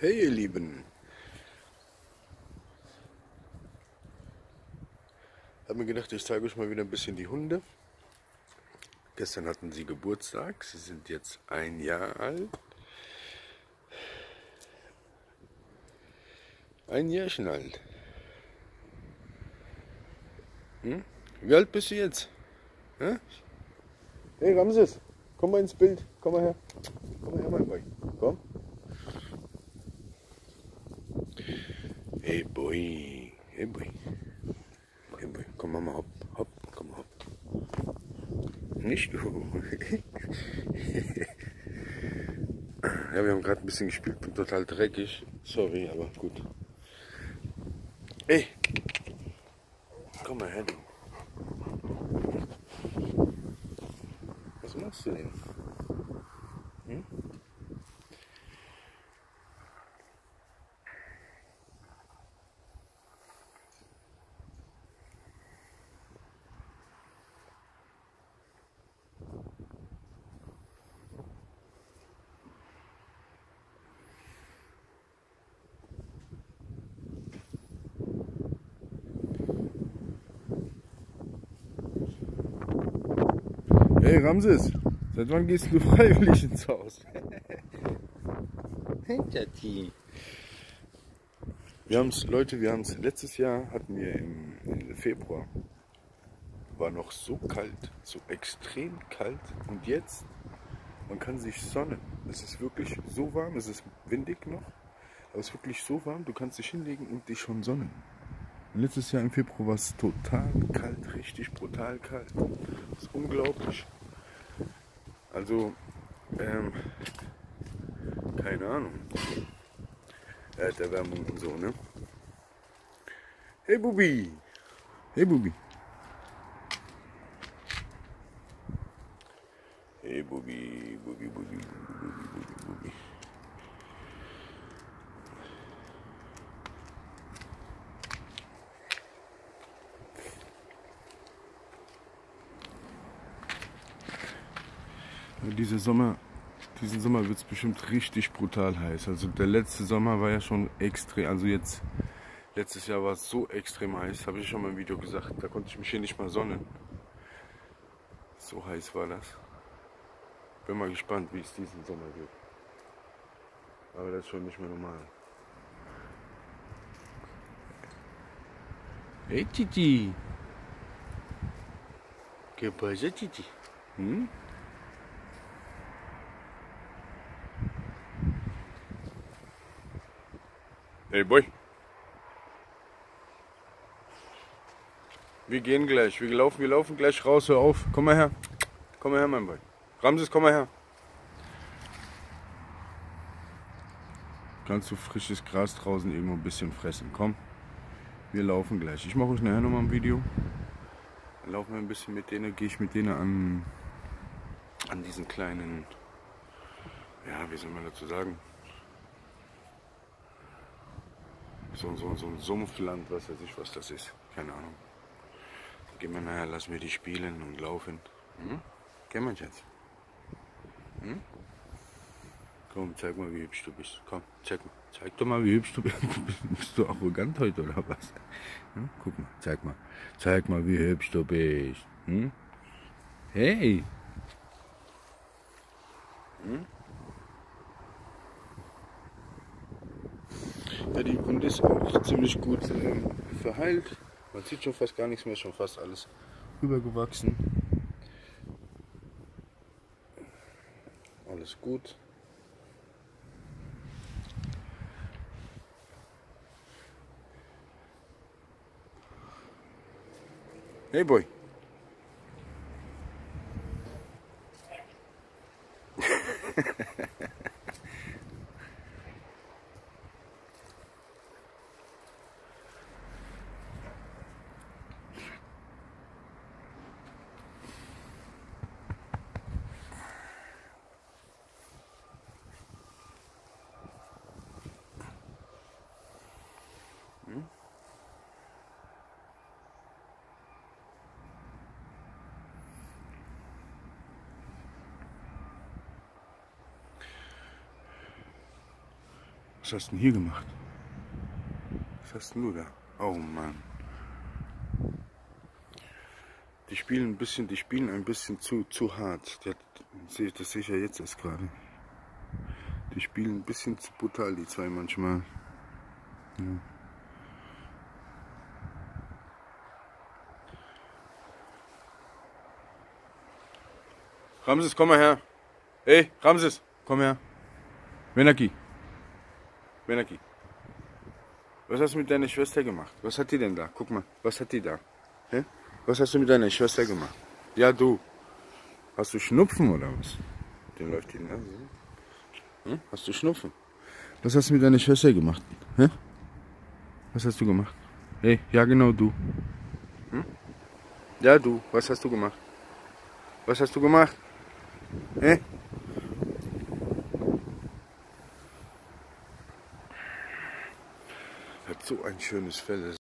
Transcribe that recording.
Hey ihr Lieben. Hab mir gedacht, ich zeige euch mal wieder ein bisschen die Hunde. Gestern hatten sie Geburtstag. Sie sind jetzt ein Jahr alt. Ein Jährchen alt. Hm? Wie alt bist du jetzt? Hm? Hey Ramses, komm mal ins Bild. Komm mal her. Komm mal her, mein Boy. Komm. Hey Boy. Hey Boy. Hey Boy. Komm mal, hopp. Hopp. Komm mal hopp. Nicht du. ja, wir haben gerade ein bisschen gespielt. Bin total dreckig. Sorry, aber gut. Ey. Komm mal her, du. Was machst du denn? Hey Ramses, seit wann gehst du freiwillig ins Haus? Hinterti. Wir haben es, Leute, wir haben es, letztes Jahr hatten wir im, im Februar, war noch so kalt, so extrem kalt und jetzt, man kann sich sonnen. Es ist wirklich so warm, es ist windig noch, aber es ist wirklich so warm, du kannst dich hinlegen und dich schon sonnen. Letztes Jahr im Februar war es total kalt, richtig brutal kalt. Das ist unglaublich. Also, ähm, keine Ahnung. Erderwärmung und so, ne? Hey Bubi! Hey Bubi! Hey Bubi, Bubi, Bubi, Bubi, Bubi, Bubi, Dieser Sommer, diesen Sommer wird es bestimmt richtig brutal heiß. Also der letzte Sommer war ja schon extrem, also jetzt, letztes Jahr war es so extrem heiß, habe ich schon mal im Video gesagt, da konnte ich mich hier nicht mal sonnen. So heiß war das. Bin mal gespannt, wie es diesen Sommer wird. Aber das ist schon nicht mehr normal. Hey Titi! ¿Qué pasa, Titi? Hm? Hey Boy. Wir gehen gleich. Wir laufen, wir laufen gleich raus. Hör auf. Komm mal her. Komm mal her, mein Boy. Ramses, komm mal her. Kannst du frisches Gras draußen irgendwo ein bisschen fressen? Komm. Wir laufen gleich. Ich mache euch nachher nochmal ein Video. Dann laufen wir ein bisschen mit denen, gehe ich mit denen an, an diesen kleinen, ja, wie soll man dazu sagen? So, so, so ein Sumpfland, was weiß ich, was das ist. Keine Ahnung. Gehen wir nachher, lassen wir die spielen und laufen. Hm? Geh mein Schatz. Hm? Komm, zeig mal, wie hübsch du bist. Komm, zeig mal. Zeig doch mal, wie hübsch du bist. bist du arrogant heute oder was? Hm? Guck mal, zeig mal. Zeig mal, wie hübsch du bist. Hm? Hey! Hm? Ja, die Wunde ist auch ziemlich gut ähm, verheilt. Man sieht schon fast gar nichts mehr, schon fast alles rübergewachsen. Alles gut. Hey boy. Was hast du denn hier gemacht? Was hast denn du da? Oh Mann. Die spielen ein bisschen, die spielen ein bisschen zu, zu hart. Hat, das sehe ich ja jetzt erst gerade. Die spielen ein bisschen zu brutal, die zwei manchmal. Ja. Ramses, komm mal her. Hey, Ramses, komm her. Benaki. Benaki. Was hast du mit deiner Schwester gemacht? Was hat die denn da? Guck mal, was hat die da? Hä? Was hast du mit deiner Schwester gemacht? Ja, du. Hast du Schnupfen oder was? Den läuft die Nase. Hm? Hast du Schnupfen? Was hast du mit deiner Schwester gemacht? Hä? Was hast du gemacht? Hey, ja genau du. Hm? Ja du, was hast du gemacht? Was hast du gemacht? Hä? So ein schönes Fell.